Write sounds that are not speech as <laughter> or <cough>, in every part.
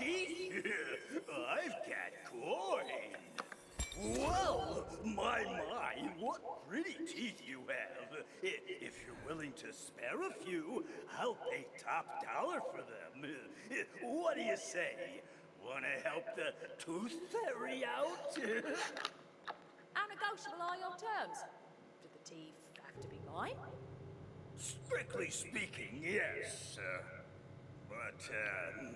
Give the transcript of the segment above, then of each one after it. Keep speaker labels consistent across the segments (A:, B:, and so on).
A: teeth? I've got coin. Well, my, my, what pretty teeth you have. If you're willing to spare a few, I'll pay top dollar for them. What do you say? Want to help the tooth fairy out?
B: How negotiable are your terms? Do the teeth have to be mine?
A: Strictly speaking, yes. Uh, but uh,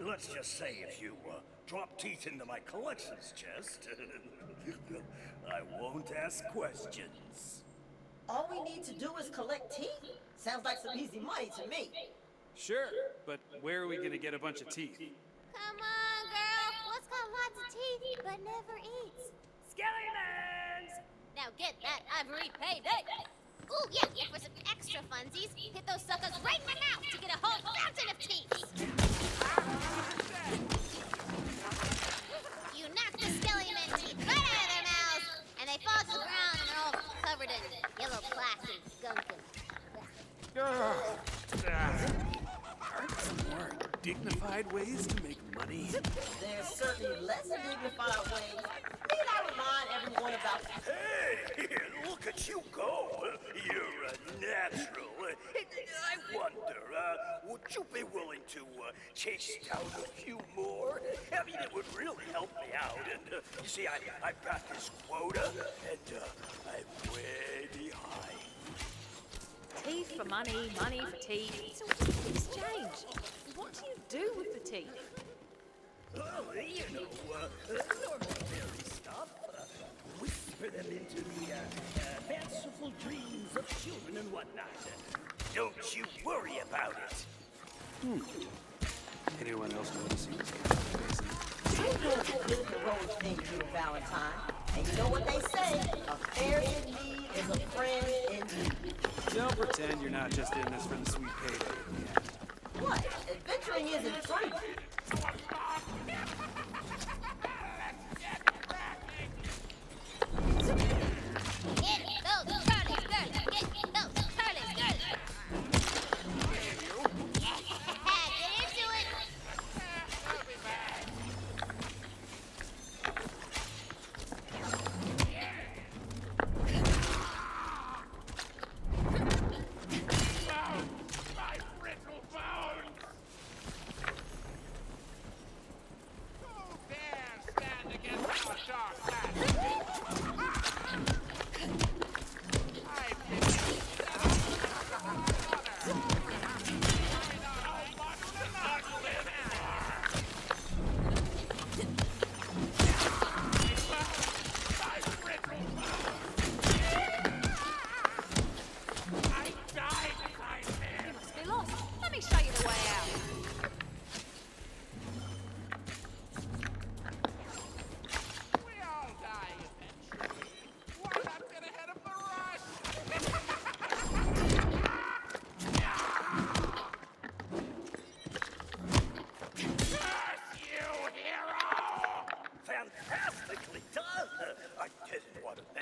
A: let's just say if you uh, drop teeth into my collections chest, <laughs> I won't ask questions.
C: All we need to do is collect teeth. Sounds like some easy money to me.
D: Sure, but where are we gonna get a bunch of teeth?
E: Come on, girl. What's got lots of teeth but never eats?
B: Skellymans!
E: Now get that ivory payday. Ooh, yeah, yeah, for some extra funsies, hit those suckers right in the mouth
D: ways to make money?
C: There's certainly less dignified ways. Need I remind everyone about
A: Hey, look at you go. You're a natural. I wonder, uh, would you be willing to uh, chase down a few more? I mean, it would really help me out. And uh, you see, I, I've got this quota, and uh, I'm way behind.
B: Teeth for money, money for teeth. It's a weird exchange. What do you do with the teeth?
A: Oh, you know, uh, normal fairy stuff. Uh, whisper them into the uh, uh, fanciful dreams of children and whatnot. Don't you worry about it. Hmm.
D: Anyone else noticing this kind of crazy?
C: you doing a good heroic thing to Valentine. And you know what they say? A fairy in need is a friend in need.
D: Don't pretend you're not just in this for the sweet payday at the end.
C: What? Adventuring isn't free.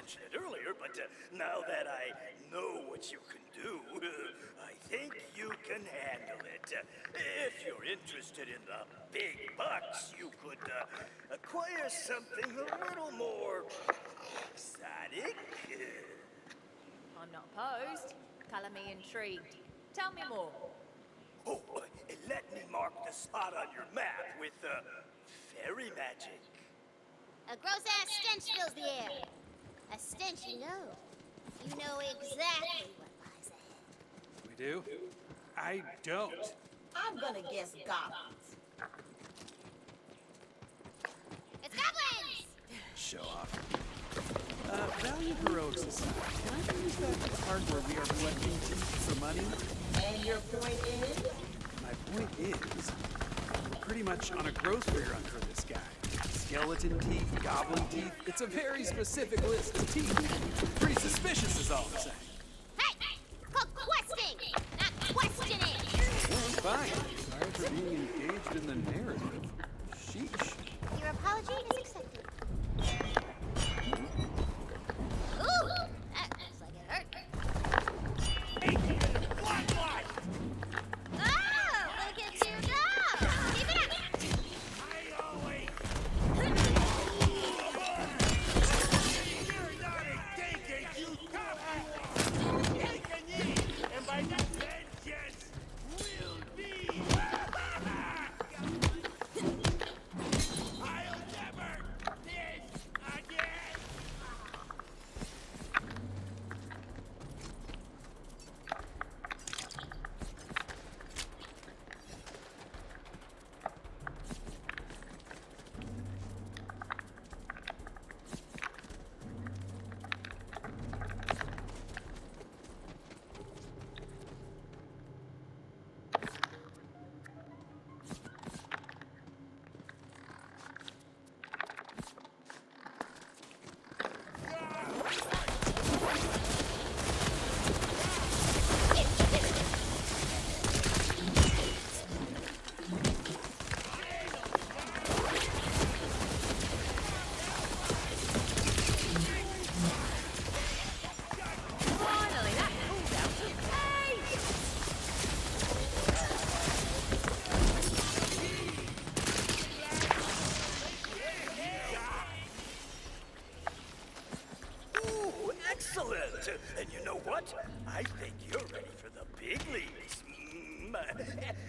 A: Mention it earlier, but uh, now that I know what you can do, <laughs> I think you can handle it. If you're interested in the big bucks, you could uh, acquire something a little more exotic. <laughs>
B: I'm not opposed. Colour me intrigued. Tell me more.
A: Oh, uh, let me mark the spot on your map with uh, fairy magic.
E: A gross ass stench fills the air. A stench you know. You know exactly what lies ahead.
D: We do? I don't.
C: I'm gonna guess goblins.
E: It's goblins!
D: Show off. Uh, Valiant Heroics aside, can I use that card where we are collecting teeth for money?
C: And your point is?
D: My point is, we're pretty much on a growth fair hunt for this guy. Skeleton teeth, goblin teeth, it's a very specific list of teeth. Pretty suspicious is all I'm saying.
E: Hey! Called questing, not questioning!
D: Well, I'm fine. Sorry for being engaged in the narrative. Sheesh.
E: Your apology is accepted.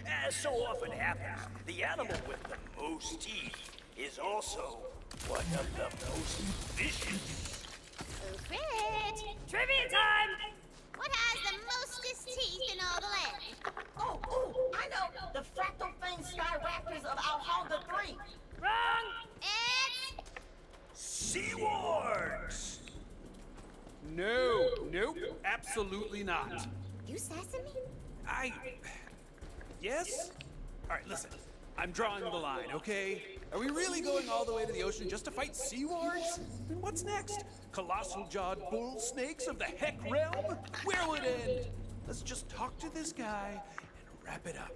A: As so often happens, the animal with the most teeth is also one of the most vicious.
E: Ufrit,
B: Trivia time!
E: what has the mostest teeth in all the land? <laughs>
C: Oh, oh, I know. The fractal fang sky raptors of Alhonda 3.
B: Wrong!
E: It's
A: Seawards!
D: No, nope, absolutely not.
E: you sesame?
D: I. Yes? Alright, listen. I'm drawing the line, okay? Are we really going all the way to the ocean just to fight sea wards? Then what's next? Colossal jawed bull snakes of the heck realm? Where will it end? Let's just talk to this guy and wrap it up.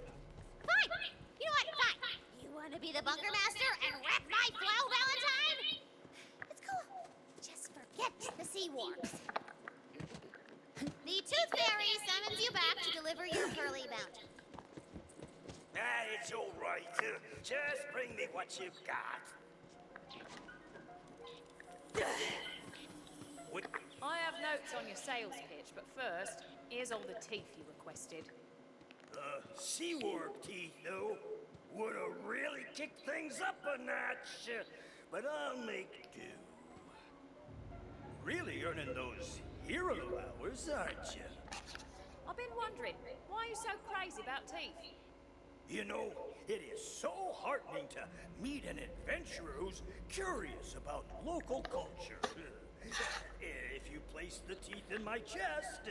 E: Fine. You know what? Fine. You want to be the bunker master and wrap my flow, Valentine? It's cool. Just forget the sea warps. The Tooth Fairy summons you back to deliver your pearly bounty.
A: Ah, it's all right. Uh, Just bring me what you've got. What?
B: I have notes on your sales pitch, but first, here's all the teeth you requested.
A: Uh, Seawarp teeth, though, would have really kicked things up a notch. uh, But I'll make do. Really earning those hero hours, aren't you?
B: I've been wondering, why are you so crazy about teeth?
A: You know, it is so heartening to meet an adventurer who's curious about local culture. <laughs> if you place the teeth in my chest,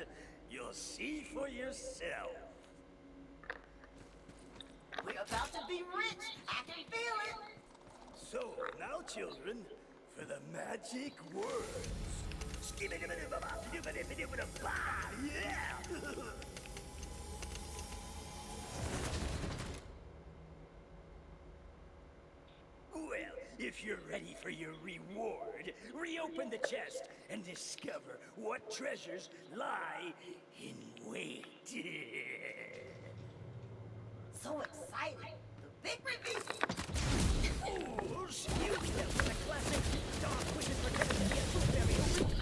A: you'll see for yourself.
C: We're about to be rich. I can feel it.
A: So, now, children, for the magic words. Yeah! If you're ready for your reward, reopen the chest and discover what treasures lie in wait.
C: So exciting. The big reveal.
A: Fools! You stepped on a classic dark wizard pretending to be a tooth fairy.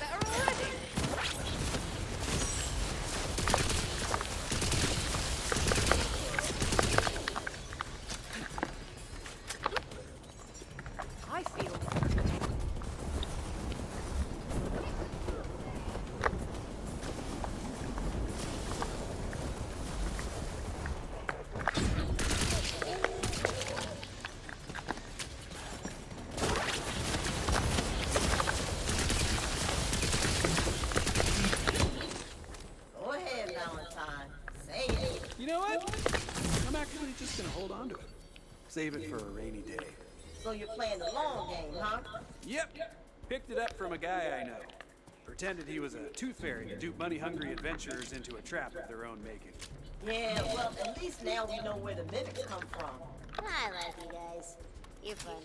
B: Better already! I feel
C: Go ahead, Valentine. Say it.
D: You know what? I'm actually just gonna hold on to it. Save it for a rainy day.
C: So you're playing the long game, huh?
D: Yep. Picked it up from a guy I know. Pretended he was a tooth fairy to dupe money-hungry adventurers into a trap of their own making.
C: Yeah, well, at least now we know where the mimics come from.
E: I like you guys. You're fun.